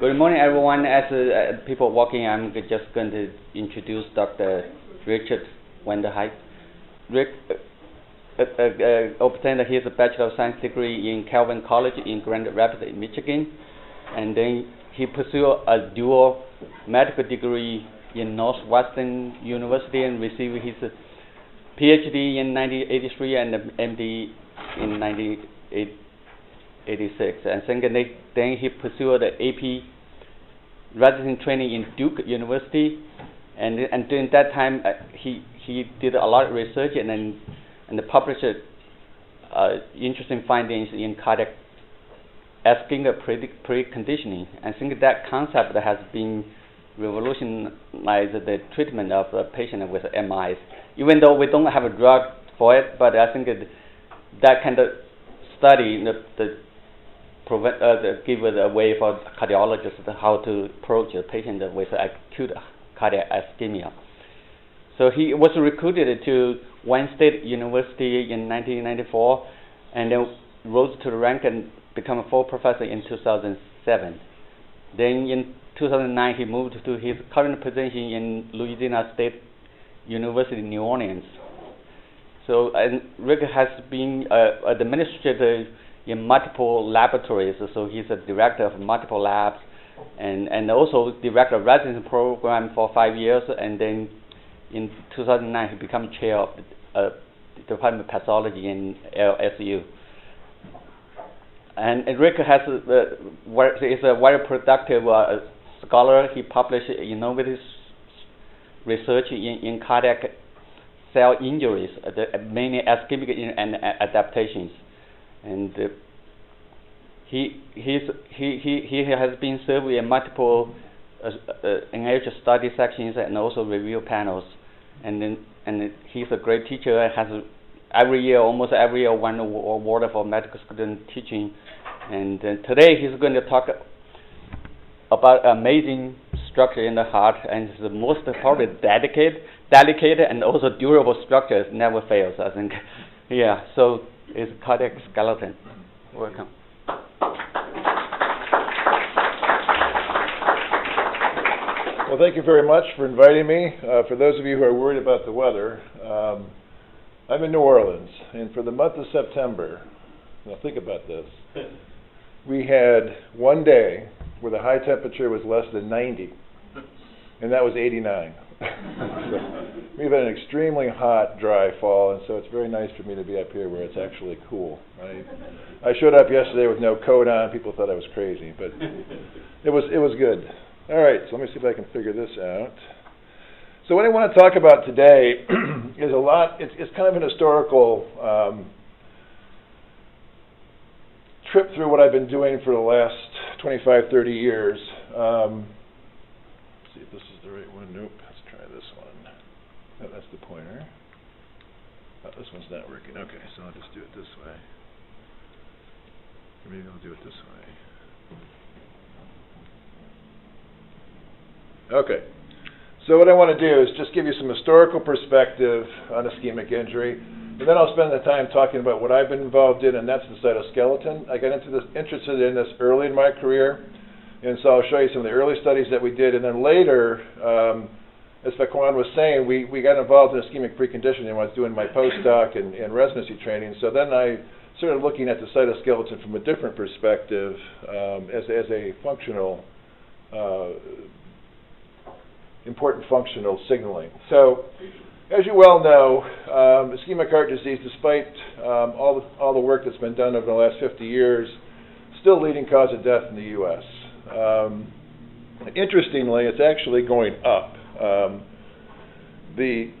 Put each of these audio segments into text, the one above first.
Good morning, everyone. As uh, people walking, I'm just going to introduce Dr. Richard Vander Heide. Rick uh, uh, uh, obtained his Bachelor of Science degree in Calvin College in Grand Rapids, Michigan, and then he pursued a dual medical degree in Northwestern University and received his PhD in 1983 and MD in 1986. And then he pursued the AP residency training in Duke University, and and during that time uh, he he did a lot of research and then and published uh, interesting findings in cardiac ischemic preconditioning. I think that concept has been revolutionized the treatment of a patient with MIs. Even though we don't have a drug for it, but I think it, that kind of study the, the prevent, uh, give a way for cardiologists how to approach a patient with acute cardiac ischemia. So he was recruited to Wayne State University in 1994, and then rose to the rank and became a full professor in 2007. Then in 2009, he moved to his current position in Louisiana State University, New Orleans. So, and Rick has been uh, administrator in multiple laboratories. So he's a director of multiple labs, and and also director of residency program for five years. And then in 2009, he became chair of the uh, Department of Pathology in LSU. And, Rick has uh, is a very productive uh, scholar. He published innovative research in, in cardiac cell injuries, the, mainly ischemic and adaptations and uh, he he's, he he he has been served in multiple uh, uh, study sections and also review panels, and then and he's a great teacher. And has every year, almost every year, won award for medical student teaching, and uh, today he's going to talk about amazing structure in the heart, and the most probably dedicated, delicate, and also durable structure. Never fails. I think, yeah. So is cardiac skeleton. Welcome. Well, thank you very much for inviting me. Uh, for those of you who are worried about the weather, um, I'm in New Orleans, and for the month of September, now think about this, we had one day where the high temperature was less than 90, and that was 89 so we've had an extremely hot, dry fall, and so it's very nice for me to be up here where it's actually cool. I, I showed up yesterday with no coat on. People thought I was crazy, but it was it was good. All right, so let me see if I can figure this out. So what I want to talk about today is a lot. It's, it's kind of an historical um, trip through what I've been doing for the last 25, 30 years. Um, see if this is the right one. Nope. Oh, that's the pointer. Oh, this one's not working. Okay, so I'll just do it this way. Or maybe I'll do it this way. Okay. So what I want to do is just give you some historical perspective on ischemic injury, and then I'll spend the time talking about what I've been involved in, and that's the cytoskeleton. I got into this, interested in this early in my career, and so I'll show you some of the early studies that we did, and then later um, as Faquan was saying, we, we got involved in ischemic preconditioning when I was doing my postdoc and, and residency training. So then I started looking at the cytoskeleton from a different perspective um, as, as a functional, uh, important functional signaling. So as you well know, um, ischemic heart disease, despite um, all, the, all the work that's been done over the last 50 years, still leading cause of death in the U.S. Um, interestingly, it's actually going up. Um, the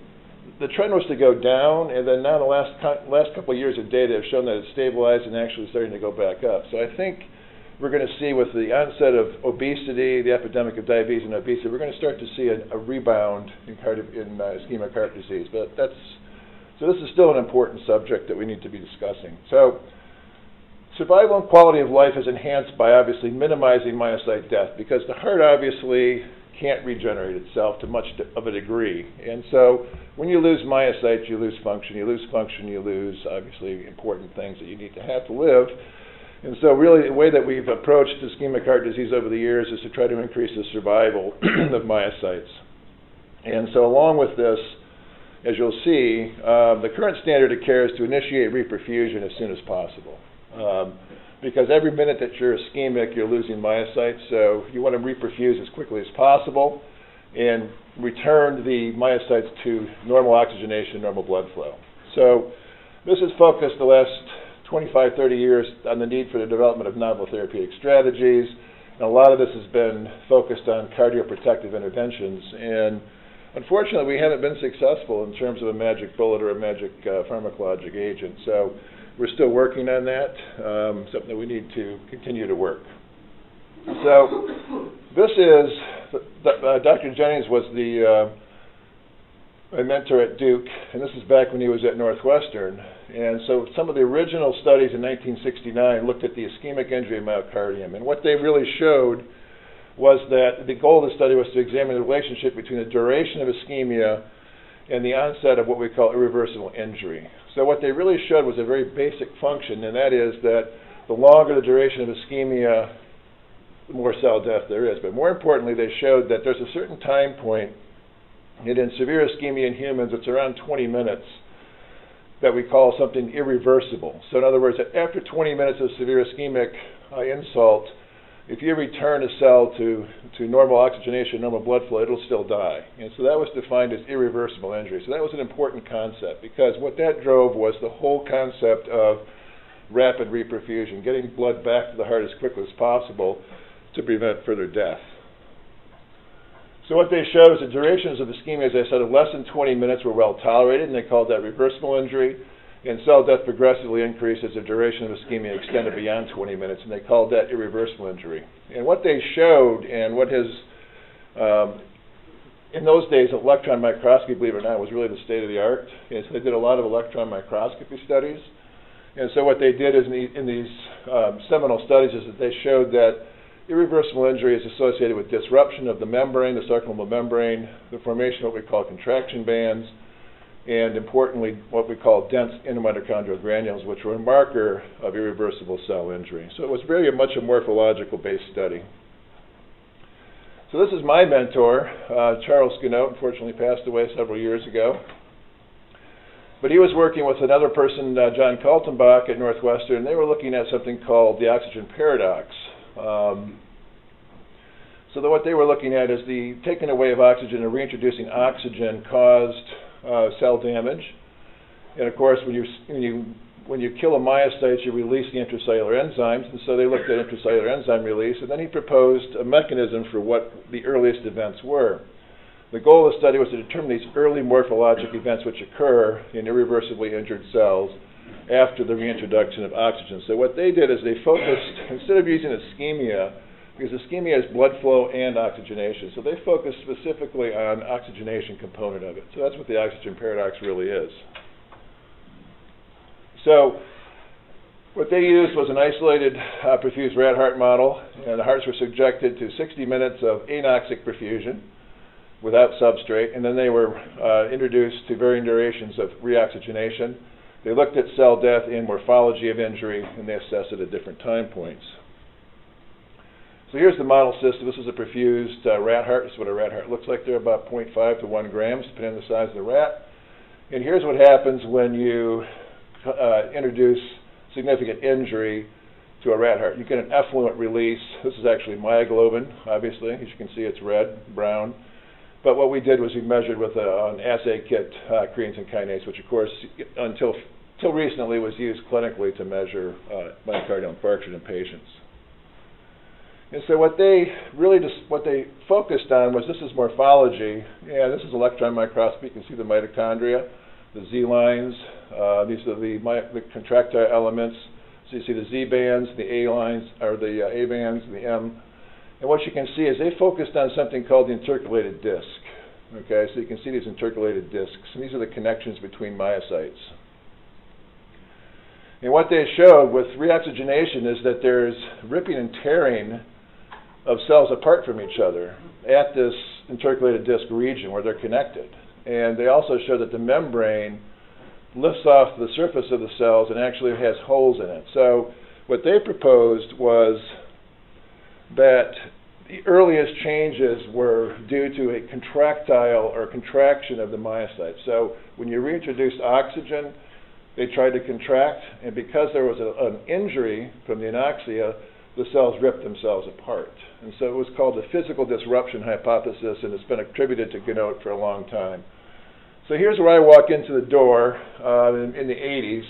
the trend was to go down, and then now the last last couple of years of data have shown that it's stabilized and actually starting to go back up. So I think we're going to see with the onset of obesity, the epidemic of diabetes and obesity, we're going to start to see a, a rebound in, cardi- in uh, ischemic heart disease. But that's so this is still an important subject that we need to be discussing. So survival and quality of life is enhanced by obviously minimizing myocyte death because the heart obviously can't regenerate itself to much of a degree. And so when you lose myocytes, you lose function. You lose function, you lose obviously important things that you need to have to live. And so really the way that we've approached ischemic heart disease over the years is to try to increase the survival of myocytes. And so along with this, as you'll see, um, the current standard of care is to initiate reperfusion as soon as possible. Um, because every minute that you're ischemic, you're losing myocytes, so you want to reperfuse as quickly as possible and return the myocytes to normal oxygenation, normal blood flow. So this has focused the last 25, 30 years on the need for the development of novel therapeutic strategies. And a lot of this has been focused on cardioprotective interventions. And unfortunately, we haven't been successful in terms of a magic bullet or a magic uh, pharmacologic agent. So we're still working on that, um, something that we need to continue to work. So this is, uh, Dr. Jennings was the uh, my mentor at Duke, and this is back when he was at Northwestern. And so some of the original studies in 1969 looked at the ischemic injury of myocardium. And what they really showed was that the goal of the study was to examine the relationship between the duration of ischemia and the onset of what we call irreversible injury. So what they really showed was a very basic function, and that is that the longer the duration of ischemia, the more cell death there is. But more importantly, they showed that there's a certain time point and in severe ischemia in humans, it's around 20 minutes that we call something irreversible. So, in other words, after 20 minutes of severe ischemic uh, insult, if you return a cell to, to normal oxygenation, normal blood flow, it'll still die. And so that was defined as irreversible injury. So that was an important concept because what that drove was the whole concept of rapid reperfusion, getting blood back to the heart as quickly as possible to prevent further death. So what they showed is the durations of ischemia, as I said, of less than 20 minutes were well tolerated, and they called that reversible injury. And cell death progressively increased as the duration of ischemia extended beyond 20 minutes, and they called that irreversible injury. And what they showed, and what has, um, in those days, electron microscopy, believe it or not, was really the state of the art. And so they did a lot of electron microscopy studies. And so what they did is in, the, in these um, seminal studies is that they showed that Irreversible injury is associated with disruption of the membrane, the sarcolemmal membrane, the formation of what we call contraction bands, and importantly, what we call dense intermitochondrial granules, which were a marker of irreversible cell injury. So it was very much a morphological based study. So this is my mentor, uh, Charles Ganote, unfortunately passed away several years ago. But he was working with another person, uh, John Kaltenbach at Northwestern. They were looking at something called the oxygen paradox. Um, so what they were looking at is the taking away of oxygen and reintroducing oxygen caused uh, cell damage. And of course, when you when you when you kill a myocyte, you release the intracellular enzymes, and so they looked at intracellular enzyme release, and then he proposed a mechanism for what the earliest events were. The goal of the study was to determine these early morphologic events which occur in irreversibly injured cells after the reintroduction of oxygen. So what they did is they focused, instead of using ischemia, because ischemia is blood flow and oxygenation, so they focused specifically on oxygenation component of it. So that's what the oxygen paradox really is. So what they used was an isolated uh, perfused rat heart model, and the hearts were subjected to 60 minutes of anoxic perfusion without substrate, and then they were uh, introduced to varying durations of reoxygenation they looked at cell death and morphology of injury, and they assessed it at different time points. So here's the model system. This is a perfused uh, rat heart. This is what a rat heart looks like. They're about 0.5 to 1 grams, depending on the size of the rat. And here's what happens when you uh, introduce significant injury to a rat heart. You get an effluent release. This is actually myoglobin, obviously. As you can see, it's red, brown. But what we did was we measured with a, an assay kit uh, creatine kinase, which of course until until recently was used clinically to measure uh, myocardial infarction in patients. And so what they really just what they focused on was this is morphology. Yeah, this is electron microscopy. You can see the mitochondria, the Z lines. Uh, these are the, the contractile elements. So you see the Z bands, the A lines, or the uh, A bands, the M and what you can see is they focused on something called the intercalated disc. Okay, so you can see these intercalated discs. And these are the connections between myocytes. And what they showed with reoxygenation is that there's ripping and tearing of cells apart from each other at this intercalated disc region where they're connected. And they also showed that the membrane lifts off the surface of the cells and actually has holes in it. So what they proposed was that the earliest changes were due to a contractile or contraction of the myocytes. So when you reintroduced oxygen, they tried to contract, and because there was a, an injury from the anoxia, the cells ripped themselves apart. And so it was called the physical disruption hypothesis, and it's been attributed to Ganote for a long time. So here's where I walk into the door uh, in, in the 80s.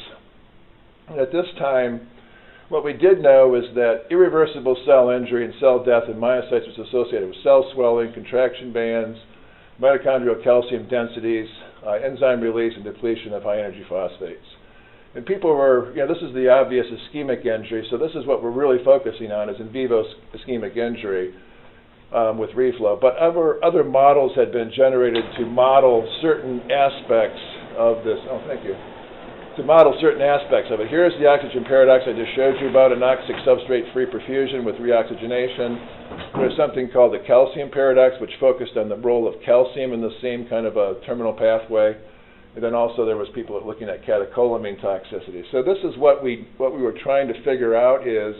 At this time, what we did know is that irreversible cell injury and cell death in myocytes was associated with cell swelling, contraction bands, mitochondrial calcium densities, uh, enzyme release, and depletion of high energy phosphates. And people were, you know, this is the obvious ischemic injury, so this is what we're really focusing on is in vivo ischemic injury um, with reflow. But other, other models had been generated to model certain aspects of this. Oh, thank you to model certain aspects of it. Here's the oxygen paradox I just showed you about anoxic substrate-free perfusion with reoxygenation. There's something called the calcium paradox, which focused on the role of calcium in the same kind of a terminal pathway. And then also there was people looking at catecholamine toxicity. So this is what we what we were trying to figure out is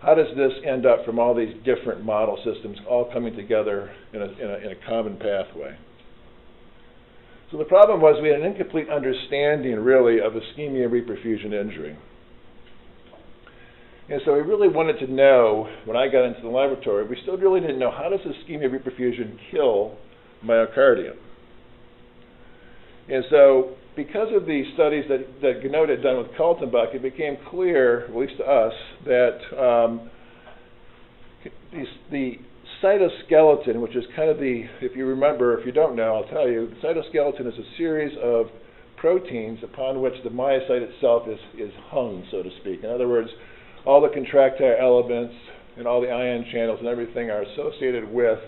how does this end up from all these different model systems all coming together in a, in a, in a common pathway. So the problem was we had an incomplete understanding, really, of ischemia reperfusion injury. And so we really wanted to know, when I got into the laboratory, we still really didn't know how does ischemia reperfusion kill myocardium. And so because of the studies that, that Ganote had done with Kaltenbach, it became clear, at least to us, that um, the cytoskeleton, which is kind of the, if you remember, if you don't know, I'll tell you, the cytoskeleton is a series of proteins upon which the myocyte itself is, is hung, so to speak. In other words, all the contractile elements and all the ion channels and everything are associated with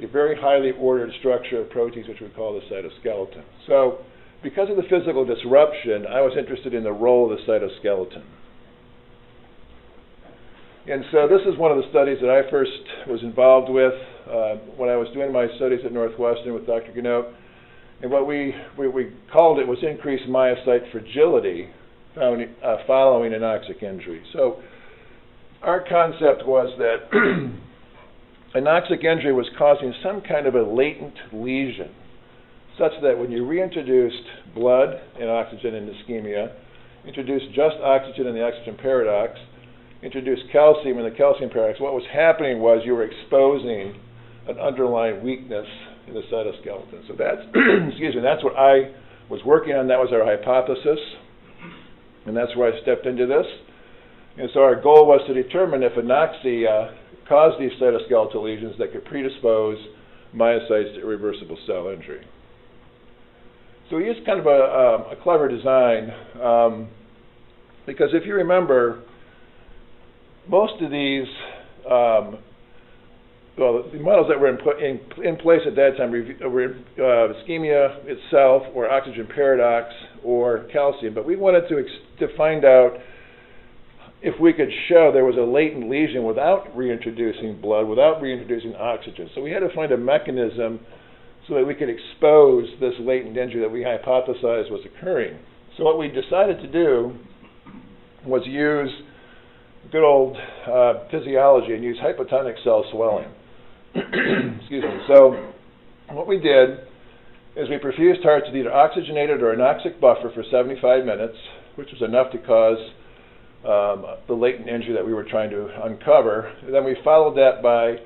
a very highly ordered structure of proteins, which we call the cytoskeleton. So, because of the physical disruption, I was interested in the role of the cytoskeleton. And so this is one of the studies that I first was involved with uh, when I was doing my studies at Northwestern with Dr. Ganote. And what we, we, we called it was increased myocyte fragility found, uh, following anoxic injury. So our concept was that anoxic injury was causing some kind of a latent lesion, such that when you reintroduced blood and oxygen in ischemia, introduced just oxygen in the oxygen paradox, introduced calcium in the calcium paradox, what was happening was you were exposing an underlying weakness in the cytoskeleton. So that's, excuse me, that's what I was working on. That was our hypothesis, and that's where I stepped into this. And so our goal was to determine if anoxia caused these cytoskeletal lesions that could predispose myocytes to irreversible cell injury. So we used kind of a, um, a clever design um, because if you remember, most of these, um, well, the models that were in, in, in place at that time were uh, ischemia itself, or oxygen paradox, or calcium. But we wanted to to find out if we could show there was a latent lesion without reintroducing blood, without reintroducing oxygen. So we had to find a mechanism so that we could expose this latent injury that we hypothesized was occurring. So what we decided to do was use good old uh, physiology and use hypotonic cell swelling. Excuse me. So what we did is we perfused hearts with either oxygenated or anoxic buffer for 75 minutes, which was enough to cause um, the latent injury that we were trying to uncover. And then we followed that by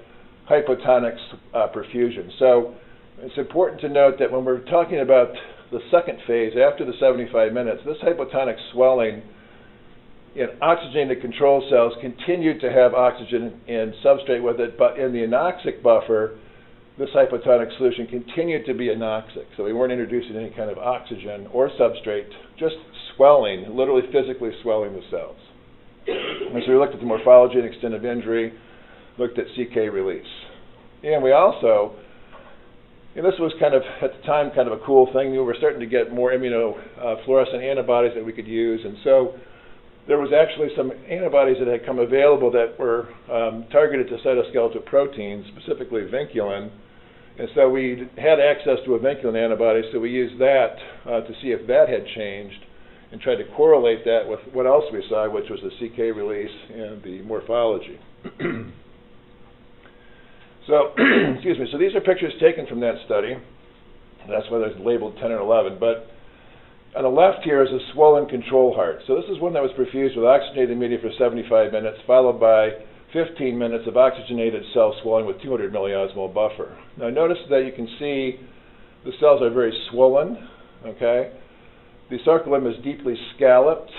hypotonic uh, perfusion. So it's important to note that when we're talking about the second phase after the 75 minutes, this hypotonic swelling in oxygenated control cells continued to have oxygen and substrate with it, but in the anoxic buffer, this hypotonic solution continued to be anoxic. So we weren't introducing any kind of oxygen or substrate, just swelling, literally physically swelling the cells. And so we looked at the morphology and extent of injury, looked at CK release. And we also, and this was kind of, at the time, kind of a cool thing. We were starting to get more immunofluorescent antibodies that we could use. And so there was actually some antibodies that had come available that were um, targeted to cytoskeletal proteins, specifically vinculin. And so we had access to a vinculin antibody, so we used that uh, to see if that had changed. And tried to correlate that with what else we saw, which was the CK release and the morphology. so, excuse me. So these are pictures taken from that study. That's why they're labeled 10 and 11. But on the left here is a swollen control heart. So this is one that was perfused with oxygenated media for 75 minutes, followed by 15 minutes of oxygenated cell swelling with 200 milliosmol buffer. Now notice that you can see the cells are very swollen, okay? The sarcolemma is deeply scalloped,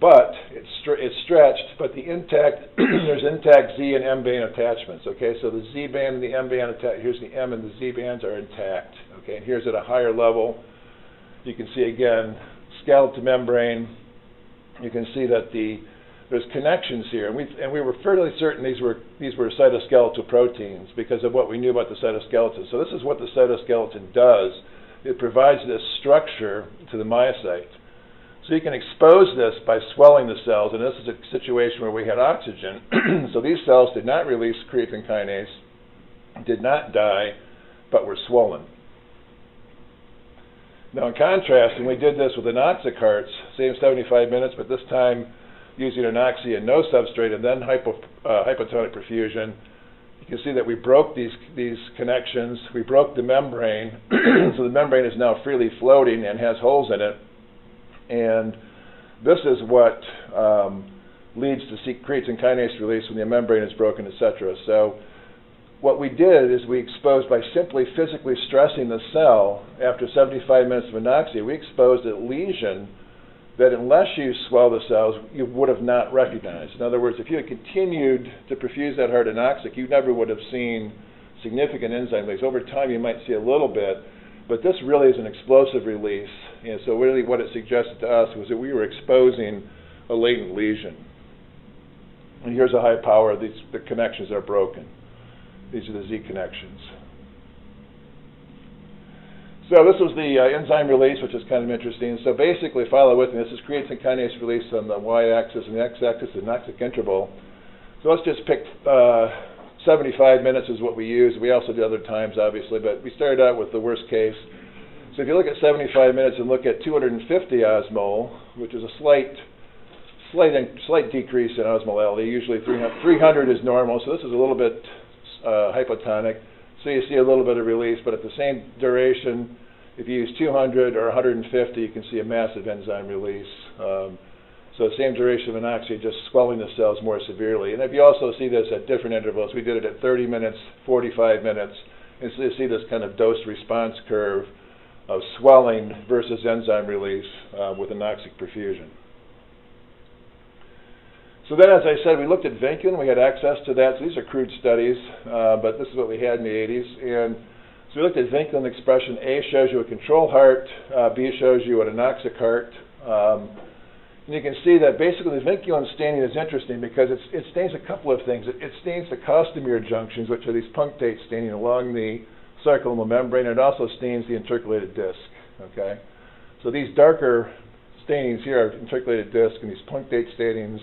but it's, it's stretched, but the intact, there's intact Z and M band attachments, okay? So the Z band and the M band, here's the M and the Z bands are intact, okay? And here's at a higher level, you can see again, scalloped membrane, you can see that the there's connections here, and we and we were fairly certain these were these were cytoskeletal proteins because of what we knew about the cytoskeleton. So this is what the cytoskeleton does. It provides this structure to the myocyte. So you can expose this by swelling the cells, and this is a situation where we had oxygen. so these cells did not release creatine kinase, did not die, but were swollen. Now, in contrast, and we did this with anoxic hearts, same 75 minutes, but this time using anoxia and no substrate, and then hypo, uh, hypotonic perfusion, you can see that we broke these, these connections. We broke the membrane, so the membrane is now freely floating and has holes in it. And this is what um, leads to creatine kinase release when the membrane is broken, etc. So what we did is we exposed by simply physically stressing the cell after 75 minutes of anoxia, we exposed a lesion that unless you swell the cells, you would have not recognized. In other words, if you had continued to perfuse that heart anoxic, you never would have seen significant enzyme release. Over time, you might see a little bit, but this really is an explosive release. And so, really, what it suggested to us was that we were exposing a latent lesion. And here's a high power. These, the connections are broken. These are the Z connections. So this was the uh, enzyme release, which is kind of interesting. So basically, follow with me. This is creatine kinase release on the y-axis and the x-axis, is anoxic interval. So let's just pick uh, 75 minutes is what we use. We also do other times, obviously, but we started out with the worst case. So if you look at 75 minutes and look at 250 osmol, which is a slight slight slight decrease in osmolality. Usually 300, 300 is normal, so this is a little bit uh, hypotonic. So you see a little bit of release, but at the same duration, if you use 200 or 150, you can see a massive enzyme release. Um, so same duration of anoxia, just swelling the cells more severely. And if you also see this at different intervals, we did it at 30 minutes, 45 minutes, and so you see this kind of dose response curve of swelling versus enzyme release uh, with anoxic perfusion. So then, as I said, we looked at vinculin. We had access to that. So these are crude studies, uh, but this is what we had in the 80s. And so we looked at vinculin expression. A shows you a control heart. Uh, B shows you an anoxic heart. Um, and you can see that basically the vinculin staining is interesting because it stains a couple of things. It, it stains the costamere junctions, which are these punctate staining along the sarcolemmal membrane. It also stains the intercalated disc. Okay, so these darker stainings here are intercalated disc, and these punctate stainings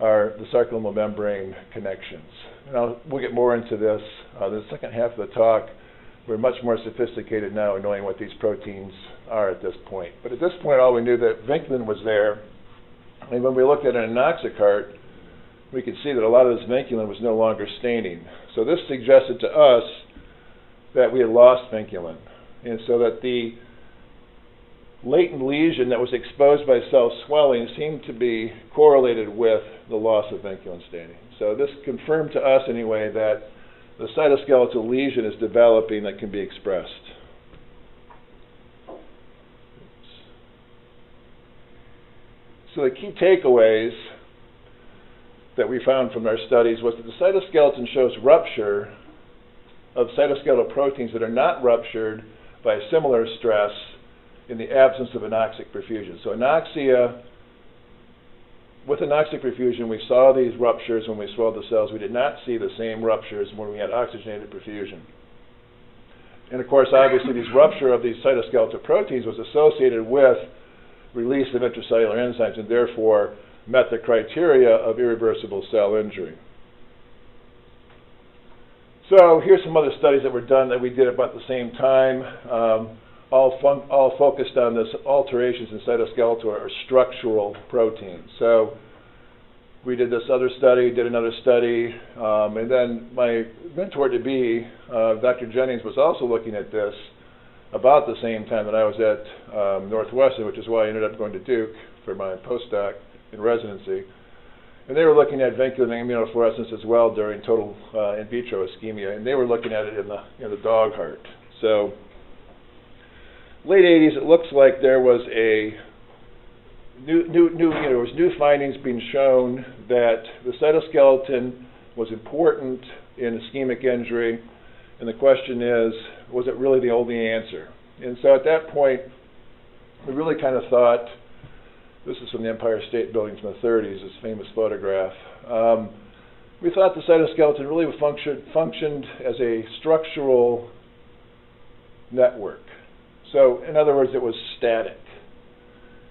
are the sarcolemmal membrane connections. Now, we'll get more into this. Uh, the second half of the talk, we're much more sophisticated now in knowing what these proteins are at this point. But at this point, all we knew that vinculin was there. And when we looked at an anoxic heart, we could see that a lot of this vinculin was no longer staining. So this suggested to us that we had lost vinculin. And so that the latent lesion that was exposed by cell swelling seemed to be correlated with the loss of vinculin staining. So this confirmed to us anyway that the cytoskeletal lesion is developing that can be expressed. So the key takeaways that we found from our studies was that the cytoskeleton shows rupture of cytoskeletal proteins that are not ruptured by similar stress in the absence of anoxic perfusion. So anoxia, with anoxic perfusion, we saw these ruptures when we swelled the cells. We did not see the same ruptures when we had oxygenated perfusion. And of course, obviously, this rupture of these cytoskeletal proteins was associated with release of intracellular enzymes and therefore met the criteria of irreversible cell injury. So here's some other studies that were done that we did about the same time. Um, all, fun- all focused on this alterations in cytoskeletal or structural proteins. So we did this other study, did another study, um, and then my mentor to be, uh, Dr. Jennings, was also looking at this about the same time that I was at um, Northwestern, which is why I ended up going to Duke for my postdoc in residency. And they were looking at vinculating immunofluorescence as well during total uh, in vitro ischemia, and they were looking at it in the in the dog heart. So late 80s, it looks like there was a new, new, new, you know, there was new findings being shown that the cytoskeleton was important in ischemic injury, and the question is, was it really the only answer? And so at that point, we really kind of thought, this is from the Empire State Building from the 30s, this famous photograph. Um, we thought the cytoskeleton really function, functioned as a structural network. So, in other words, it was static.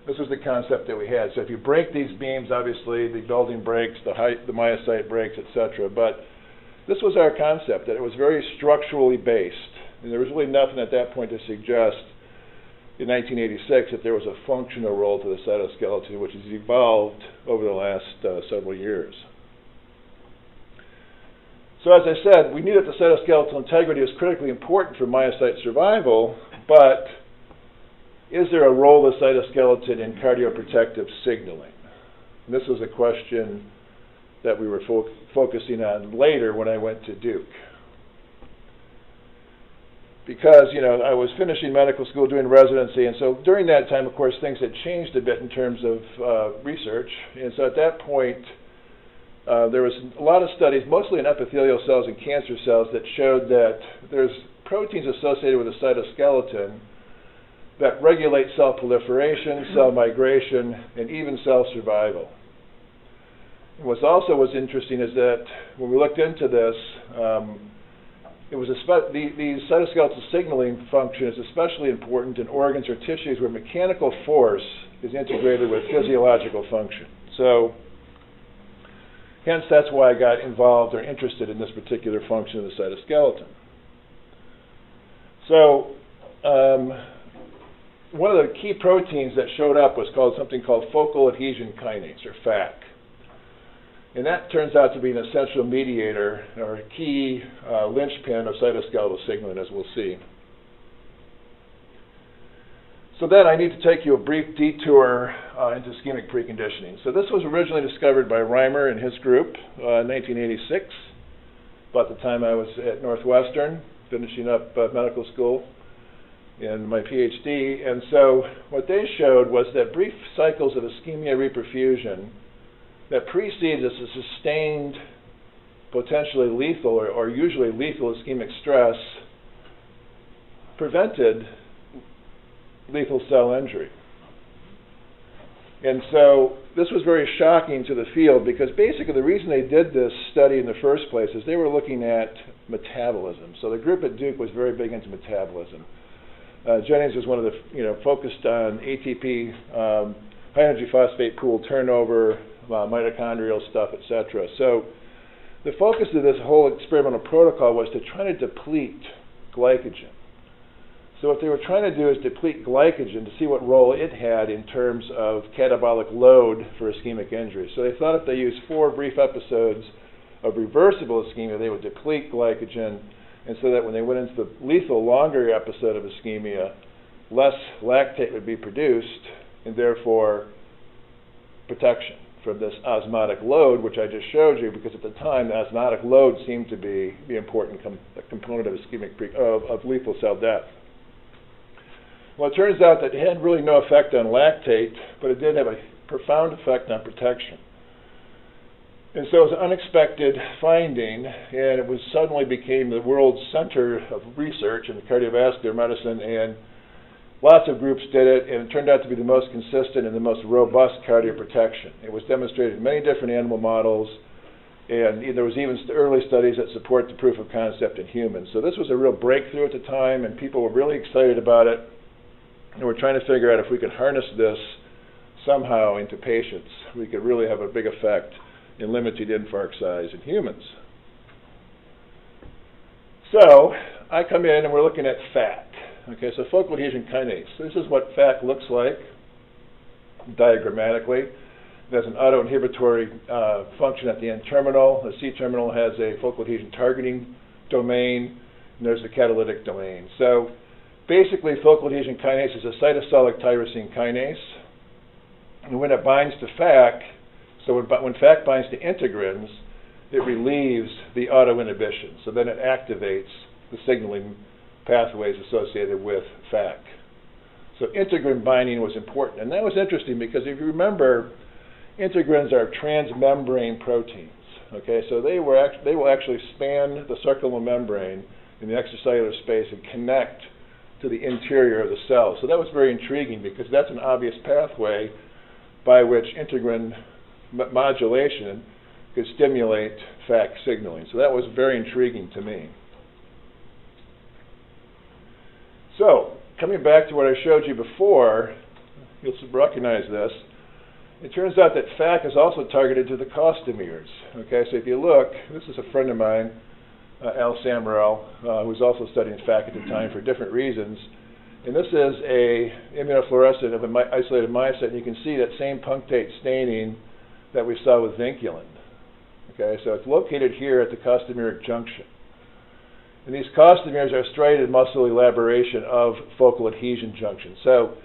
This was the concept that we had. So, if you break these beams, obviously the building breaks, the, height, the myocyte breaks, etc. But this was our concept that it was very structurally based, and there was really nothing at that point to suggest in 1986 that there was a functional role to the cytoskeleton, which has evolved over the last uh, several years. So as I said, we knew that the cytoskeletal integrity was critically important for myocyte survival, but is there a role of the cytoskeleton in cardioprotective signaling? And this was a question that we were fo focusing on later when I went to Duke. Because, you know, I was finishing medical school, doing residency, and so during that time, of course, things had changed a bit in terms of uh, research. And so at that point, uh, there was a lot of studies, mostly in epithelial cells and cancer cells, that showed that there's proteins associated with the cytoskeleton that regulate cell proliferation, cell migration, and even cell survival. And what's also was interesting is that when we looked into this, um, it was the, the cytoskeletal signaling function is especially important in organs or tissues where mechanical force is integrated with physiological function. So Hence, that's why I got involved or interested in this particular function of the cytoskeleton. So, um, one of the key proteins that showed up was called something called focal adhesion kinase, or FAK. And that turns out to be an essential mediator or a key uh, linchpin of cytoskeletal signaling, as we'll see. So then I need to take you a brief detour uh, into ischemic preconditioning. So this was originally discovered by Reimer and his group uh, in 1986, about the time I was at Northwestern, finishing up uh, medical school and my PhD. And so what they showed was that brief cycles of ischemia reperfusion that precedes a sustained, potentially lethal or, or usually lethal ischemic stress prevented lethal cell injury. And so this was very shocking to the field because basically the reason they did this study in the first place is they were looking at metabolism. So the group at Duke was very big into metabolism. Uh, Jennings was one of the, you know, focused on ATP, um, high energy phosphate pool turnover, uh, mitochondrial stuff, etc. So the focus of this whole experimental protocol was to try to deplete glycogen. So what they were trying to do is deplete glycogen to see what role it had in terms of catabolic load for ischemic injury. So they thought if they used four brief episodes of reversible ischemia, they would deplete glycogen, and so that when they went into the lethal longer episode of ischemia, less lactate would be produced, and therefore protection from this osmotic load, which I just showed you, because at the time the osmotic load seemed to be the important com component of ischemic pre- of, of lethal cell death. Well, it turns out that it had really no effect on lactate, but it did have a profound effect on protection. And so it was an unexpected finding, and it was suddenly became the world center of research in cardiovascular medicine, and lots of groups did it, and it turned out to be the most consistent and the most robust cardioprotection. It was demonstrated in many different animal models, and there was even early studies that support the proof of concept in humans. So this was a real breakthrough at the time, and people were really excited about it. And we're trying to figure out if we could harness this somehow into patients. We could really have a big effect in limited infarct size in humans. So I come in and we're looking at FAK. Okay, so focal adhesion kinase. This is what FAK looks like diagrammatically. There's an autoinhibitory uh, function at the N terminal. The C terminal has a focal adhesion targeting domain, and there's the catalytic domain. So basically, focal adhesion kinase is a cytosolic tyrosine kinase. And when it binds to FAK, so when, when binds to integrins, it relieves the autoinhibition. So then it activates the signaling pathways associated with FAK. So integrin binding was important. And that was interesting because if you remember, integrins are transmembrane proteins. Okay, so they, were act- they will actually span the circular membrane in the extracellular space and connect to the interior of the cell. So that was very intriguing because that's an obvious pathway by which integrin modulation could stimulate FAK signaling. So that was very intriguing to me. So, coming back to what I showed you before, you'll recognize this. It turns out that FAK is also targeted to the costameres. Okay, so if you look, this is a friend of mine, uh, Al Samarel, uh, who was also studying FAK at the time for different reasons. And this is a immunofluorescent of an isolated myocyte, and you can see that same punctate staining that we saw with vinculin. Okay, so it's located here at the costameric junction. And these costameres are striated muscle elaboration of focal adhesion junctions. So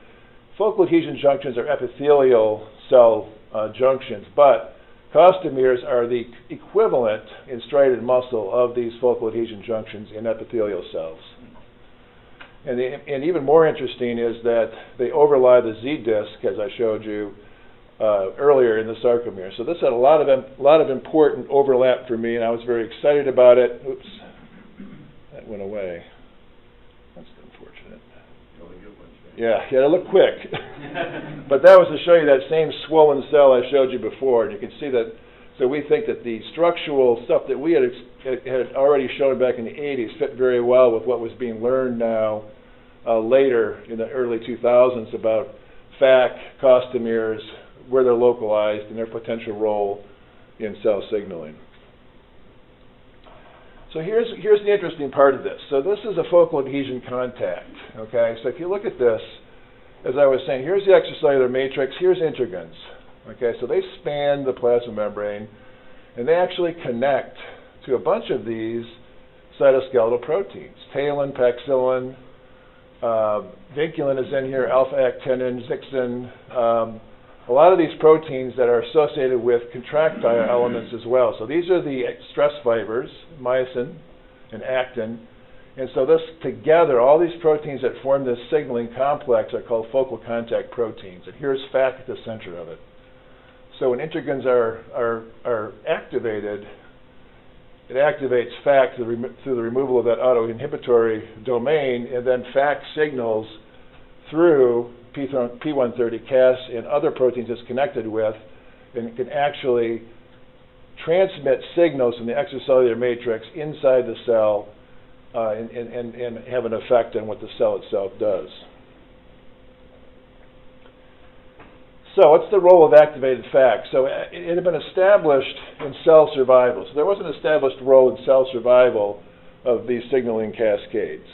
focal adhesion junctions are epithelial cell uh, junctions, but costameres are the equivalent in striated muscle of these focal adhesion junctions in epithelial cells. And, the, and even more interesting is that they overlie the Z disc, as I showed you uh, earlier in the sarcomere. So this had a lot of a lot of important overlap for me, and I was very excited about it. Oops, that went away. That's unfortunate. Yeah, yeah, it looked quick. but that was to show you that same swollen cell I showed you before, and you can see that. So we think that the structural stuff that we had had already shown back in the 80s fit very well with what was being learned now uh, later in the early 2000s about FAK, costameres, where they're localized, and their potential role in cell signaling. So here's, here's the interesting part of this. So this is a focal adhesion contact. Okay, so if you look at this, as I was saying, here's the extracellular matrix, here's integrins. Okay, so they span the plasma membrane, and they actually connect to a bunch of these cytoskeletal proteins. Talin, paxillin, uh, vinculin is in here, alpha-actinin, zyxin, um, a lot of these proteins that are associated with contractile mm-hmm. elements as well. So these are the stress fibers, myosin and actin. And so this together, all these proteins that form this signaling complex are called focal contact proteins. And here's FAK at the center of it. So when integrins are, are, are activated, it activates FAK through the, through the removal of that autoinhibitory domain, and then FAK signals through P130 Cas and other proteins it's connected with, and can actually transmit signals from the extracellular matrix inside the cell uh, and, and, and have an effect on what the cell itself does. So, what's the role of activated FAK? So, uh, it had been established in cell survival. So, there was an established role in cell survival of these signaling cascades.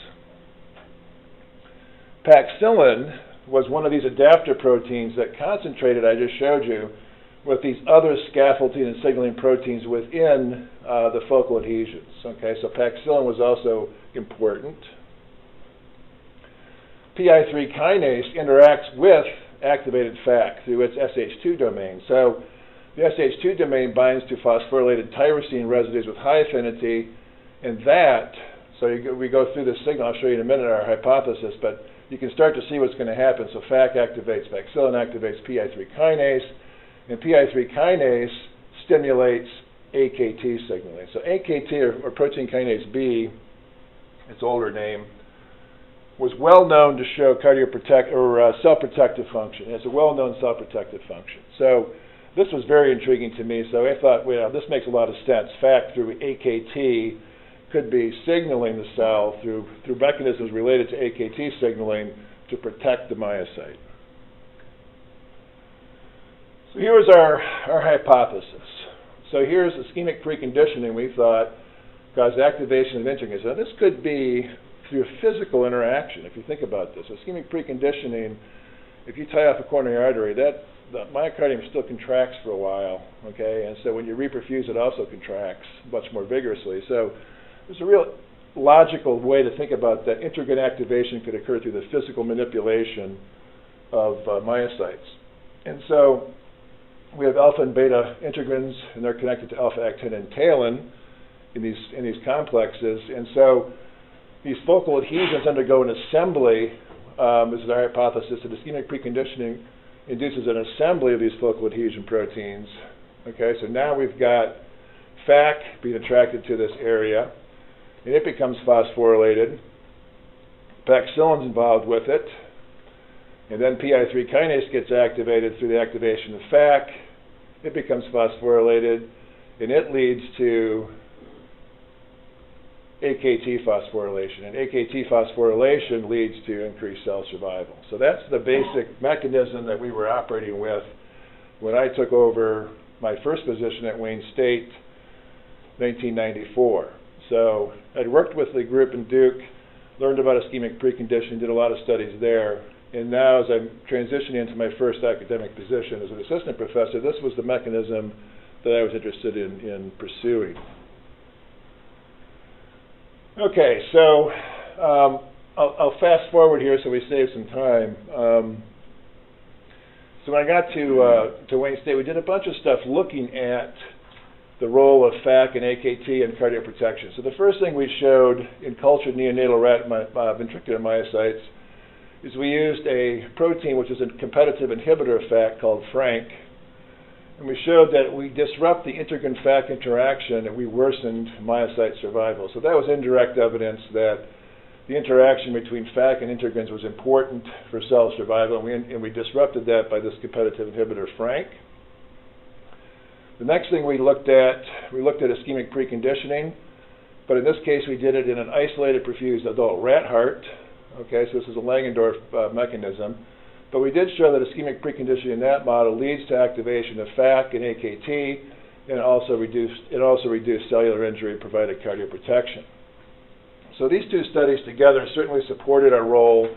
Paxillin was one of these adapter proteins that concentrated, I just showed you, with these other scaffolding and signaling proteins within uh, the focal adhesions. Okay, so paxillin was also important. PI3 kinase interacts with activated FAK through its SH2 domain. So the SH2 domain binds to phosphorylated tyrosine residues with high affinity, and that, so we go through this signal, I'll show you in a minute our hypothesis, but you can start to see what's going to happen. So FAK activates, paxillin activates PI3 kinase, and PI3 kinase stimulates AKT signaling. So AKT, or, or protein kinase B, its older name, was well known to show cardioprotect or uh, cell protective function. It's a well-known cell protective function. So this was very intriguing to me. So I thought, well, this makes a lot of sense. FAK through AKT could be signaling the cell through, through mechanisms related to AKT signaling to protect the myocyte. So here was our, our hypothesis. So here's ischemic preconditioning we thought caused activation of integrins. Now this could be through physical interaction. If you think about this, ischemic preconditioning, if you tie off a coronary artery, that the myocardium still contracts for a while, okay? And so when you reperfuse, it also contracts much more vigorously. So there's a real logical way to think about that integrin activation could occur through the physical manipulation of uh, myocytes. And so we have alpha and beta integrins, and they're connected to alpha actin and talin in these in these complexes. And so these focal adhesions undergo an assembly. Um, this is our hypothesis that ischemic preconditioning induces an assembly of these focal adhesion proteins. Okay, so now we've got FAC being attracted to this area, and it becomes phosphorylated. Paxillin's involved with it, and then PI3 kinase gets activated through the activation of FAC. It becomes phosphorylated, and it leads to AKT phosphorylation. And AKT phosphorylation leads to increased cell survival. So that's the basic mechanism that we were operating with when I took over my first position at Wayne State, 1994. So I'd worked with the group in Duke, learned about ischemic preconditioning, did a lot of studies there. And now, as I'm transitioning into my first academic position as an assistant professor, this was the mechanism that I was interested in, in pursuing. Okay, so um, I'll, I'll, fast forward here so we save some time. Um, so when I got to uh, to Wayne State, we did a bunch of stuff looking at the role of FAC and AKT in cardiac protection. So the first thing we showed in cultured neonatal rat my, uh, ventricular myocytes is we used a protein which is a competitive inhibitor of FAC called FRANK, and we showed that we disrupt the integrin FAC interaction and we worsened myocyte survival. So that was indirect evidence that the interaction between FAC and integrins was important for cell survival, and we, and we disrupted that by this competitive inhibitor, FRANK. The next thing we looked at, we looked at ischemic preconditioning, but in this case we did it in an isolated perfused adult rat heart. Okay, so this is a Langendorf uh, mechanism. But we did show that ischemic preconditioning in that model leads to activation of FAC and AKT, and also reduced, it also reduced cellular injury and provided cardioprotection. So these two studies together certainly supported our role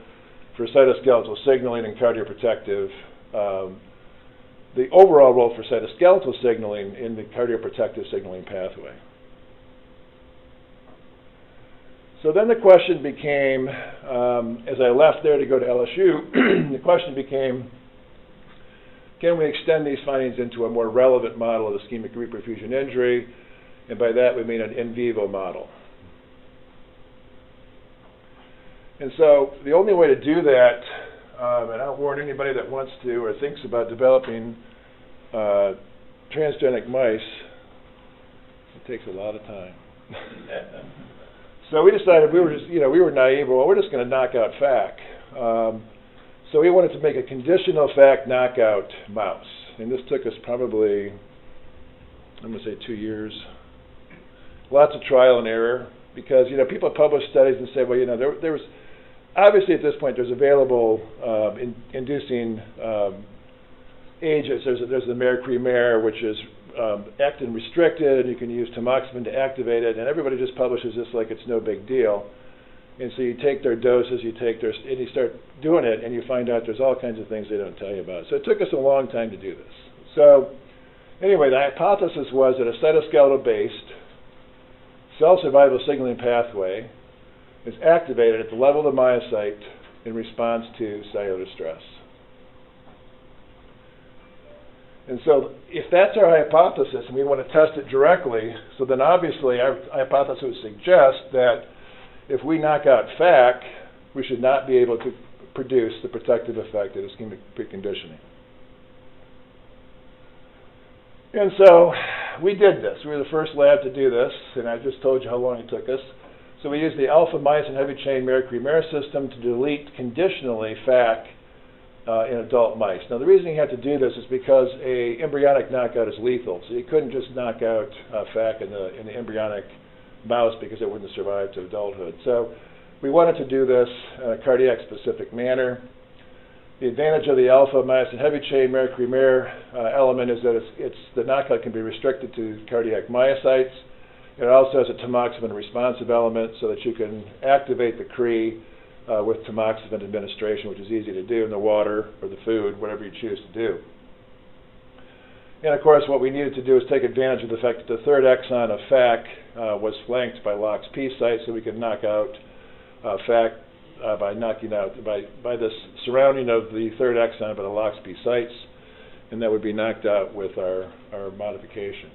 for cytoskeletal signaling and cardioprotective, um, the overall role for cytoskeletal signaling in the cardioprotective signaling pathway. So then the question became, um, as I left there to go to LSU, the question became, can we extend these findings into a more relevant model of ischemic reperfusion injury? And by that we mean an in vivo model. And so the only way to do that, um, and I warn anybody that wants to or thinks about developing uh, transgenic mice, it takes a lot of time. So we decided we were just, you know, we were naive. Well, we're just going to knock out FAC. Um, so we wanted to make a conditional FAC knockout mouse, and this took us probably, I'm going to say, two years. Lots of trial and error because you know people publish studies and say, well, you know, there, there was obviously at this point there's available um, in, inducing um, agents. There's there's the Mer which is um, actin restricted, you can use tamoxifen to activate it, and everybody just publishes this like it's no big deal. And so you take their doses, you take their, and you start doing it, and you find out there's all kinds of things they don't tell you about. So it took us a long time to do this. So anyway, the hypothesis was that a cytoskeletal-based cell survival signaling pathway is activated at the level of the myocyte in response to cellular stress. And so if that's our hypothesis and we want to test it directly, so then obviously our hypothesis would suggest that if we knock out FAC, we should not be able to produce the protective effect of ischemic preconditioning. And so we did this. We were the first lab to do this, and I just told you how long it took us. So we used the alpha myosin heavy chain Mercury-Mer system to delete conditionally FAC uh, in adult mice. Now, the reason you had to do this is because a embryonic knockout is lethal, so you couldn't just knock out uh, FAC in the in the embryonic mouse because it wouldn't survive to adulthood. So, we wanted to do this in a cardiac-specific manner. The advantage of the alpha myosin heavy chain Mercury-Mer uh, element is that it's, it's the knockout can be restricted to cardiac myocytes. It also has a tamoxifen responsive element so that you can activate the Cree uh, with tamoxifen administration, which is easy to do in the water or the food, whatever you choose to do. And of course, what we needed to do is take advantage of the fact that the third exon of FAC uh, was flanked by LOX-P sites, so we could knock out uh, FAC uh, by knocking out by by the surrounding of the third exon by the LOX-P sites, and that would be knocked out with our our modification.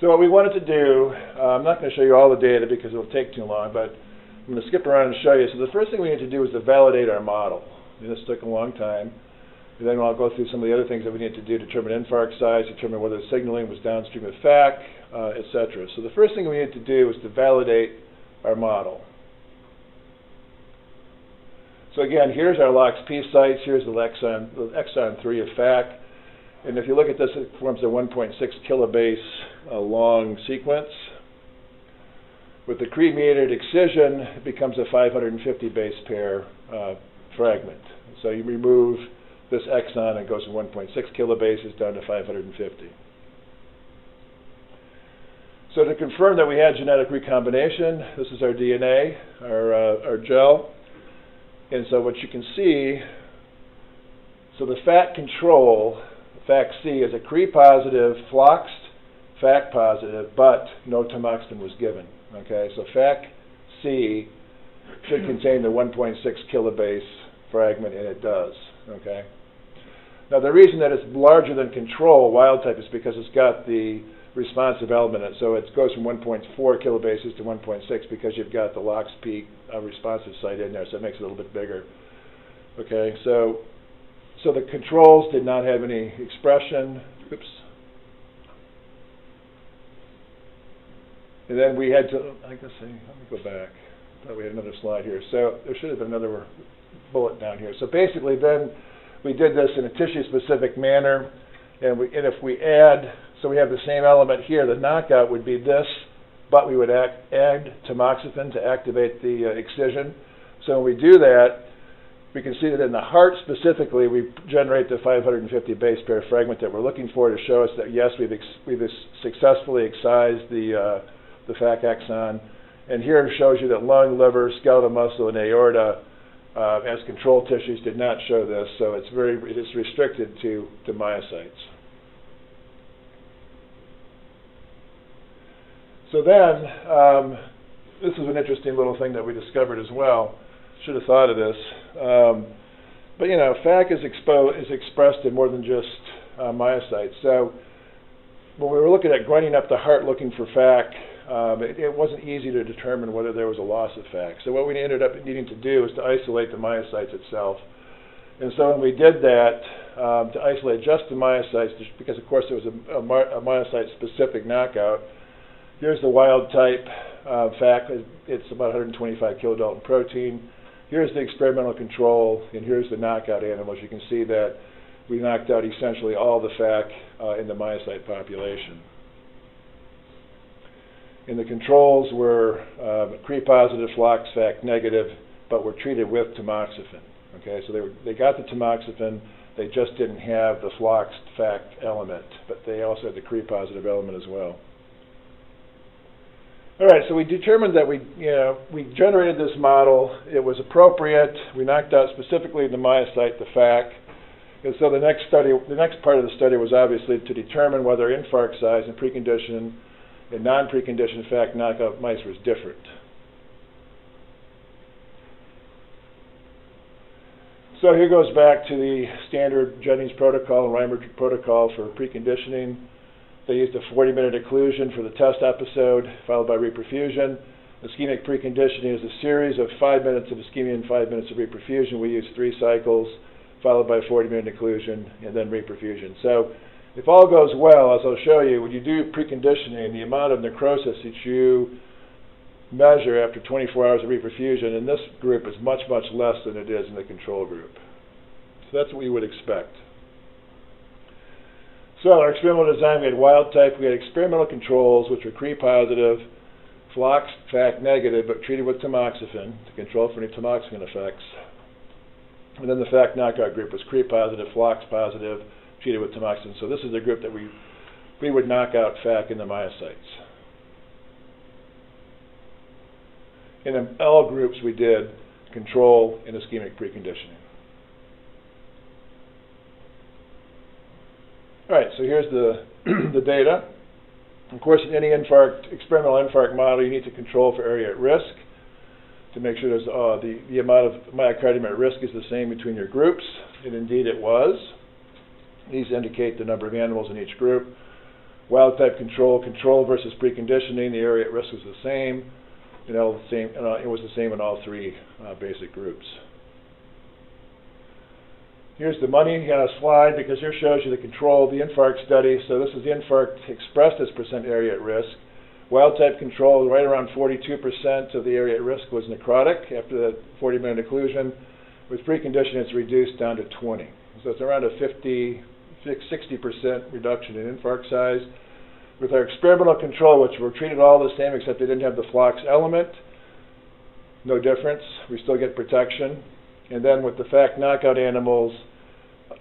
So what we wanted to do, uh, I'm not going to show you all the data because it'll take too long, but I'm going to skip around and show you. So the first thing we need to do is to validate our model. And this took a long time. And then I'll go through some of the other things that we need to do, determine infarct size, determine whether the signaling was downstream of FAC, uh, et cetera. So the first thing we need to do is to validate our model. So again, here's our LOX-P sites. Here's the exon, the exon 3 of FAC. And if you look at this, it forms a 1.6 kilobase uh, long sequence. With the cremated excision, it becomes a 550 base pair uh, fragment. So you remove this exon, it goes from 1.6 kilobases down to 550. So to confirm that we had genetic recombination, this is our DNA, our, uh, our gel. And so what you can see, so the fat control, FAC-C, is a Cre positive, floxed, fact positive, but no tamoxifen was given. Okay, so fact C should contain the 1.6 kilobase fragment, and it does. Okay. Now the reason that it's larger than control wild type is because it's got the responsive element in it. So it goes from 1.4 kilobases to 1.6 because you've got the LOX-P uh, responsive site in there, so it makes it a little bit bigger. Okay, so so the controls did not have any expression. Oops. And then we had to, I guess, let me go back. I thought we had another slide here. So there should have been another bullet down here. So basically then we did this in a tissue-specific manner. And, we, and if we add, so we have the same element here, the knockout would be this, but we would act, add tamoxifen to activate the uh, excision. So when we do that, we can see that in the heart specifically, we generate the 550 base pair fragment that we're looking for to show us that yes, we've, we've successfully excised the uh, the FAC exon. And here it shows you that lung, liver, skeletal muscle, and aorta uh, as control tissues did not show this, so it's very it's restricted to, to myocytes. So then, um, this is an interesting little thing that we discovered as well. Should have thought of this. Um, but you know, FAC is, expo- is expressed in more than just uh, myocytes. So when we were looking at grinding up the heart looking for FAC, um, it, it, wasn't easy to determine whether there was a loss of FAC. So what we ended up needing to do is to isolate the myocytes itself. And so when we did that, um, to isolate just the myocytes, because of course there was a, a, a myocyte-specific knockout, here's the wild type uh, FAC. It's about 125 kilodalton protein. Here's the experimental control, and here's the knockout animals. You can see that we knocked out essentially all the FAC uh, in the myocyte population and the controls were uh, Cre positive, FLOXFAC negative, but were treated with tamoxifen. Okay, so they were, they got the tamoxifen, they just didn't have the FLOXFAC element, but they also had the Cre positive element as well. All right, so we determined that we, you know, we generated this model. It was appropriate. We knocked out specifically the myocyte, the FAC. And so the next study, the next part of the study was obviously to determine whether infarct size and precondition and non-preconditioned FAC knockout mice was different. So here goes back to the standard Jennings protocol and Reimer protocol for preconditioning. They used a 40-minute occlusion for the test episode, followed by reperfusion. Ischemic preconditioning is a series of five minutes of ischemia and five minutes of reperfusion. We use three cycles, followed by 40-minute occlusion, and then reperfusion. So if all goes well, as I'll show you, when you do preconditioning, the amount of necrosis that you measure after 24 hours of reperfusion in this group is much, much less than it is in the control group. So that's what we would expect. So our experimental design, we had wild type, we had experimental controls, which were Cree positive, flox fact negative, but treated with tamoxifen to control for any tamoxifen effects. And then the fact knockout group was Cree positive, flox positive, treated with tamoxifen. So this is the group that we, we would knock out fact in the myocytes. In all L groups, we did control and ischemic preconditioning. All right, so here's the, the data. Of course, in any infarct, experimental infarct model, you need to control for area at risk to make sure there's, uh, the, the amount of myocardium at risk is the same between your groups, and indeed it was. These indicate the number of animals in each group. Wild type control, control versus preconditioning, the area at risk was the same. You know, the same, uh, it was the same in all three uh, basic groups. Here's the money on a slide because here shows you the control of the infarct study. So this is the infarct expressed as percent area at risk. Wild type control, right around 42% of the area at risk was necrotic after the 40 minute occlusion. With preconditioning, it's reduced down to 20. So it's around a 50, 60% reduction in infarct size. With our experimental control, which were treated all the same except they didn't have the flox element, no difference. We still get protection. And then with the FAC knockout animals,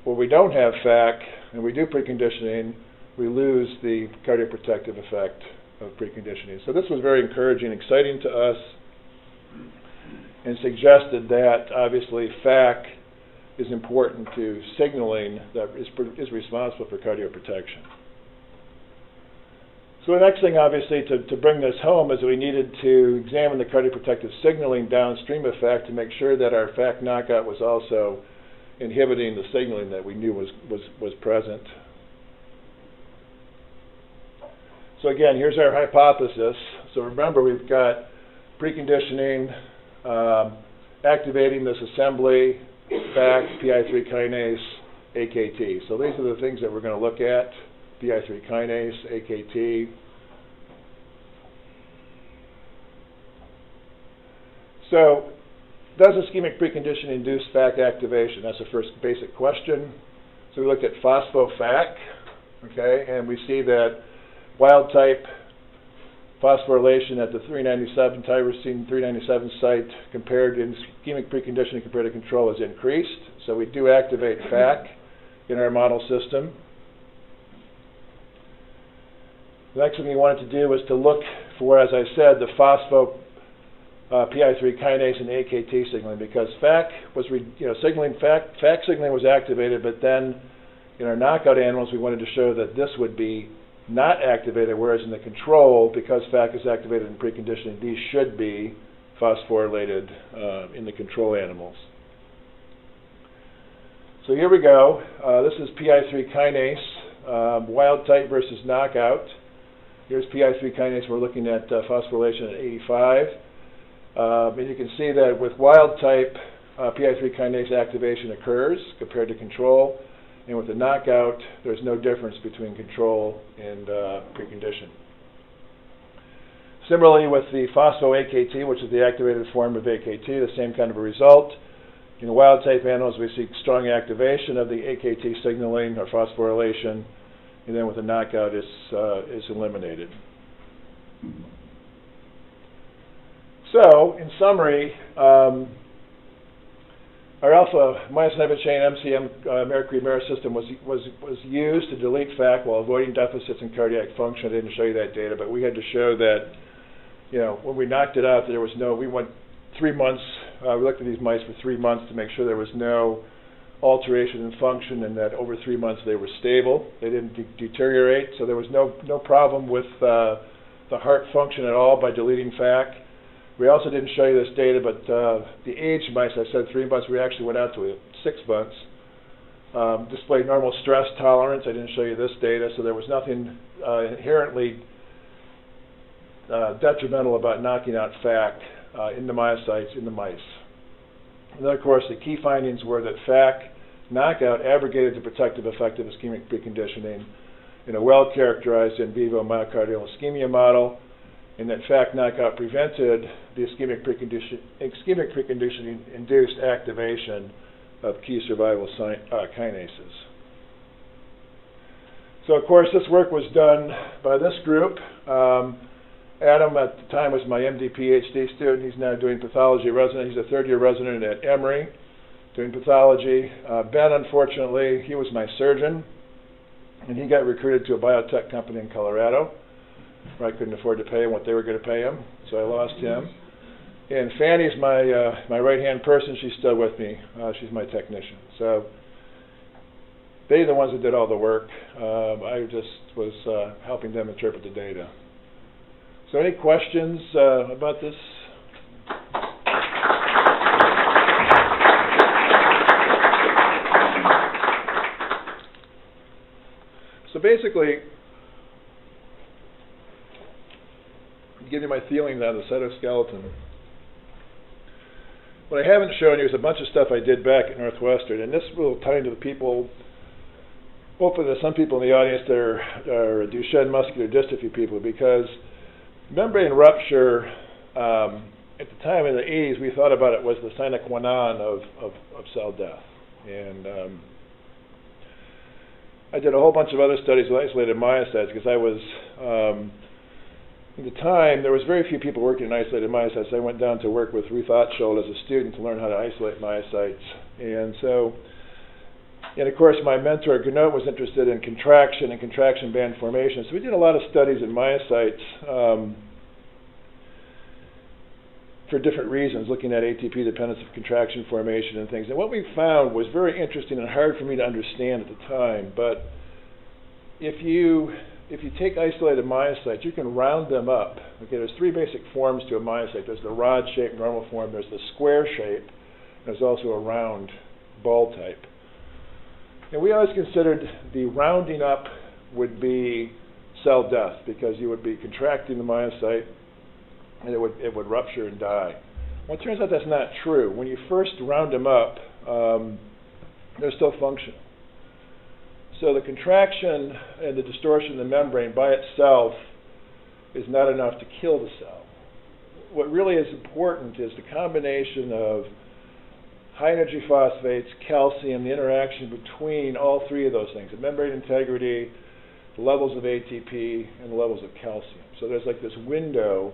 where we don't have FAC and we do preconditioning, we lose the cardioprotective effect of preconditioning. So this was very encouraging, exciting to us, and suggested that obviously FAC is important to signaling that is, is responsible for cardioprotection. So the next thing, obviously, to, to bring this home is we needed to examine the cardioprotective signaling downstream effect to make sure that our FAC knockout was also inhibiting the signaling that we knew was, was, was present. So again, here's our hypothesis. So remember, we've got preconditioning, um, activating this assembly, FAC, PI3 kinase, AKT. So these are the things that we're going to look at. PI3 kinase, AKT. So, does ischemic preconditioning induce FAC activation? That's the first basic question. So we looked at phospho-FAC, okay, and we see that wild type phosphorylation at the 397 tyrosine 397 site compared in ischemic preconditioning compared to control is increased. So we do activate FAC in our model system. The next thing we wanted to do was to look for, as I said, the phospho uh, PI3 kinase and AKT signaling because FAC was, you know, signaling FAC, FAC signaling was activated, but then in our knockout animals we wanted to show that this would be not activated, whereas in the control, because FAC is activated in preconditioning, these should be phosphorylated uh, in the control animals. So here we go. Uh, this is PI3 kinase, um, wild type versus knockout. Here's PI3 kinase. We're looking at uh, phosphorylation at 85. Um, and you can see that with wild type, uh, PI3 kinase activation occurs compared to control. And with the knockout, there's no difference between control and uh, precondition. Similarly, with the phospho-AKT, which is the activated form of AKT, the same kind of a result. In wild type animals, we see strong activation of the AKT signaling or phosphorylation and then with a knockout is uh, is eliminated. So, in summary, um, our alpha myosin chain MCM uh, mercury mirror system was was was used to delete FAC while avoiding deficits in cardiac function. I didn't show you that data, but we had to show that, you know, when we knocked it out, there was no. We went three months. Uh, we looked at these mice for three months to make sure there was no alteration in function and that over three months they were stable. They didn't de- deteriorate, so there was no, no problem with uh, the heart function at all by deleting FAC. We also didn't show you this data, but uh, the aged mice, I said three months, we actually went out to six months. Um, displayed normal stress tolerance. I didn't show you this data, so there was nothing uh, inherently uh, detrimental about knocking out FAC uh, in the myocytes in the mice. And then, of course, the key findings were that FAC knockout abrogated the protective effect of ischemic preconditioning in a well-characterized in vivo myocardial ischemia model, and that FAC knockout prevented the ischemic, precondition, ischemic preconditioning-induced activation of key survival uh, kinases. So, of course, this work was done by this group. Um, Adam at the time was my MD PhD student. He's now doing pathology resident. He's a third year resident at Emory doing pathology. Uh, ben, unfortunately, he was my surgeon, and he got recruited to a biotech company in Colorado where I couldn't afford to pay him what they were going to pay him, so I lost him. And Fanny's my uh, my right hand person. She's still with me. Uh, she's my technician. So they're the ones that did all the work. Um, I just was uh, helping them interpret the data. So any questions uh, about this? So basically, give you my feelings on the cytoskeleton, what I haven't shown you is a bunch of stuff I did back at Northwestern, and this will tie into the people. Hopefully, there's some people in the audience that are, are Duchenne muscular dystrophy people because membrane rupture. Um, at the time in the 80s, we thought about it was the sine qua non of, of, of cell death, and um, I did a whole bunch of other studies with isolated myocytes because I was, um, at the time, there was very few people working in isolated myocytes. I went down to work with Ruth Ottschild as a student to learn how to isolate myocytes. And so, and of course, my mentor, Gnot, was interested in contraction and contraction band formation. So we did a lot of studies in myocytes. Um, for different reasons, looking at ATP dependence of contraction formation and things. And what we found was very interesting and hard for me to understand at the time. But if you if you take isolated myocytes, you can round them up. Okay, there's three basic forms to a myocyte. There's the rod shaped normal form. There's the square shape. There's also a round ball type. And we always considered the rounding up would be cell death because you would be contracting the myocyte and it would it would rupture and die. Well, it turns out that's not true. When you first round them up, um, they're still functional. So the contraction and the distortion of the membrane by itself is not enough to kill the cell. What really is important is the combination of high energy phosphates, calcium, the interaction between all three of those things, the membrane integrity, the levels of ATP, and the levels of calcium. So there's like this window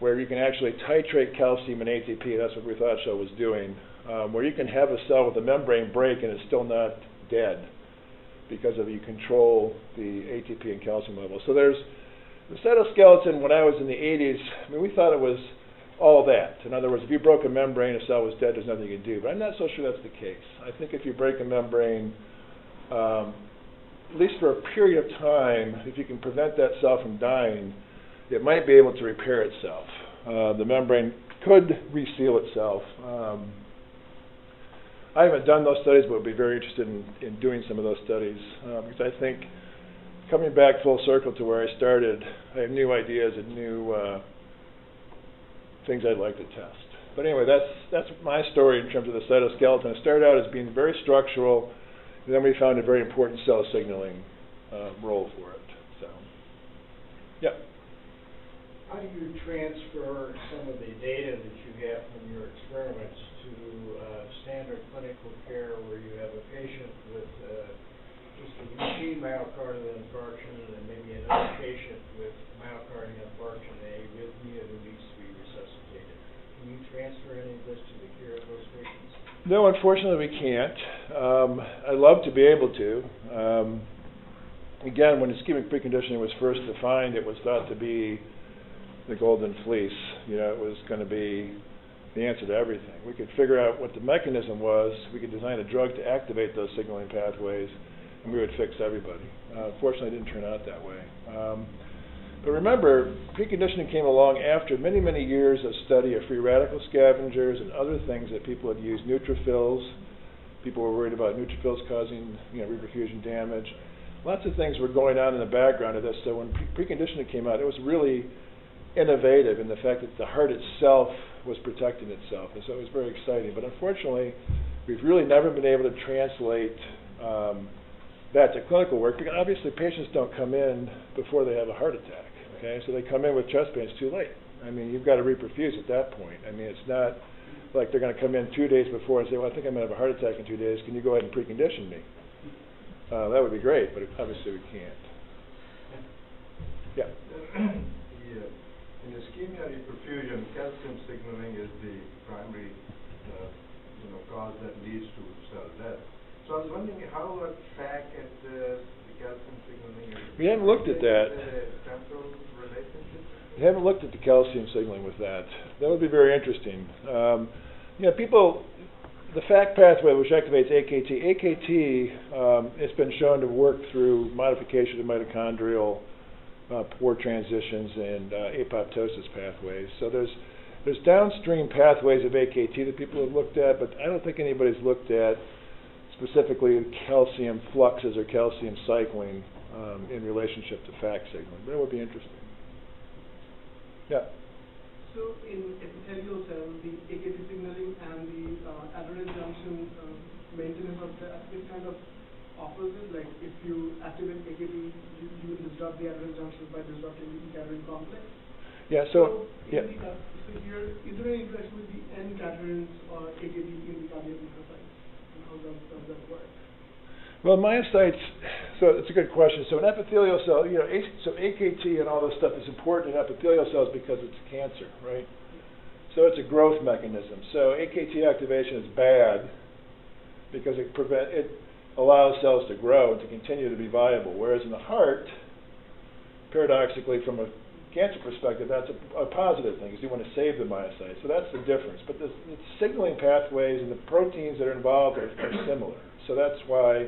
where you can actually titrate calcium and ATP. That's what Ruth Ottschild was doing, um, where you can have a cell with a membrane break and it's still not dead because of you control the ATP and calcium levels. So there's the cytoskeleton. When I was in the 80s, I mean, we thought it was all that. In other words, if you broke a membrane, a cell was dead. There's nothing you can do. But I'm not so sure that's the case. I think if you break a membrane, um, at least for a period of time, if you can prevent that cell from dying, it might be able to repair itself. Uh, the membrane could reseal itself. Um, I haven't done those studies, but would be very interested in, in doing some of those studies uh, because I think coming back full circle to where I started, I have new ideas and new uh, things I'd like to test. But anyway, that's that's my story in terms of the cytoskeleton. It started out as being very structural, and then we found a very important cell signaling uh, role for it. So, yeah. How do you transfer some of the data that you get from your experiments to uh, standard clinical care where you have a patient with uh, just a routine myocardial infarction and maybe another patient with myocardial infarction, a arrhythmia who needs to be resuscitated? Can you transfer any of this to the care of those patients? No, unfortunately, we can't. Um, I'd love to be able to. Um, again, when ischemic preconditioning was first defined, it was thought to be the golden fleece. You know, it was going to be the answer to everything. We could figure out what the mechanism was. We could design a drug to activate those signaling pathways, and we would fix everybody. Uh, fortunately, it didn't turn out that way. Um, but remember, preconditioning came along after many, many years of study of free radical scavengers and other things that people had used, neutrophils. People were worried about neutrophils causing, you know, reperfusion damage. Lots of things were going on in the background of this. So when pre- preconditioning came out, it was really innovative in the fact that the heart itself was protecting itself, and so it was very exciting. But unfortunately, we've really never been able to translate um, that to clinical work because obviously patients don't come in before they have a heart attack. Okay, so they come in with chest pain. It's too late. I mean, you've got to reperfuse at that point. I mean, it's not like they're going to come in two days before and say, "Well, I think I'm going to have a heart attack in two days. Can you go ahead and precondition me?" Uh, that would be great, but obviously we can't. Yeah. yeah. In ischemia reperfusion, calcium signaling is the primary, uh, you know, cause that leads to cell death. So I was wondering how a track at uh, the calcium signaling. We haven't looked at that. They haven't looked at the calcium signaling with that. That would be very interesting. Um, you know, people, the FAC pathway which activates AKT, AKT um, has been shown to work through modification of mitochondrial uh, pore transitions and uh, apoptosis pathways. So there's there's downstream pathways of AKT that people have looked at, but I don't think anybody's looked at specifically calcium fluxes or calcium cycling um, in relationship to FAC signaling. That would be interesting. Yeah. So in epithelial cells, the AKT signaling and the uh, adrenaline junction uh, maintenance of the is kind of opposite. Like if you activate AKT, you, you will disrupt the adrenaline junction by disrupting the cadherin complex. Yeah. So, yeah. the, uh, so here, is there any interaction with the N cadherins or AKT in the cardiac lymphocytes? And how does, does that work? Well, myocytes. So it's a good question. So an epithelial cell, you know, so AKT and all this stuff is important in epithelial cells because it's cancer, right? So it's a growth mechanism. So AKT activation is bad because it prevent it allows cells to grow and to continue to be viable. Whereas in the heart, paradoxically, from a cancer perspective, that's a, a positive thing because you want to save the myocytes. So that's the difference. But the, the signaling pathways and the proteins that are involved are, are similar. So that's why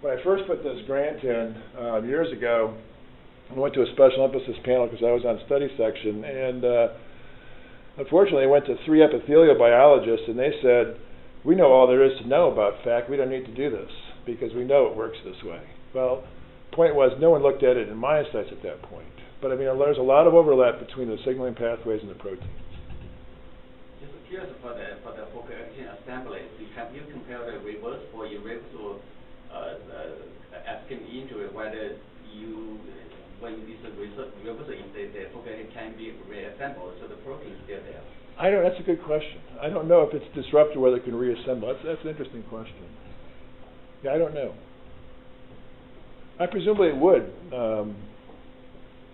when I first put this grant in uh, years ago, I went to a special emphasis panel because I was on study section, and uh, unfortunately, I went to three epithelial biologists, and they said, "We know all there is to know about FAC. We don't need to do this because we know it works this way." Well, point was, no one looked at it in myocytes at that point. But I mean, there's a lot of overlap between the signaling pathways and the proteins. Just curious for the for the focal assembly, have you compared the reverse for irreversible uh, uh, skin injury, whether you when this reverse, reverse if the, the focal actin can be reassembled, so the protein is still there? I don't. That's a good question. I don't know if it's disrupted whether it can reassemble. That's that's an interesting question. Yeah, I don't know. I presumably it would, um,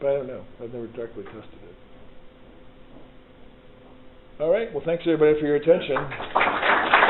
but I don't know. I've never directly tested it. All right. Well, thanks everybody for your attention.